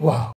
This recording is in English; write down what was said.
Wow.